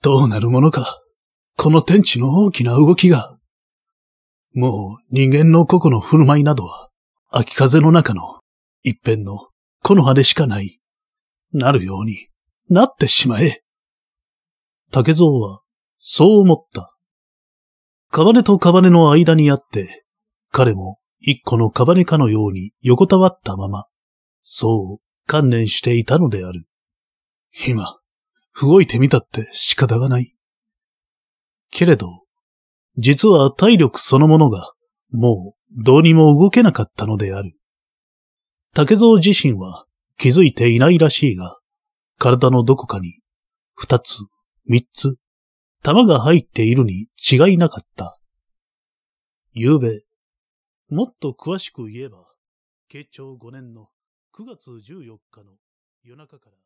どうなるものか。この天地の大きな動きが。もう人間の個々の振る舞いなどは、秋風の中の一辺の木の葉でしかない。なるようになってしまえ。竹蔵は、そう思った。カバネとカバネの間にあって、彼も一個のカバネかのように横たわったまま、そう観念していたのである。今、動いてみたって仕方がない。けれど、実は体力そのものが、もうどうにも動けなかったのである。竹蔵自身は気づいていないらしいが、体のどこかに、二つ、三つ、玉が入っているに違いなかった。夕べ、もっと詳しく言えば、慶長五年の9月14日の夜中から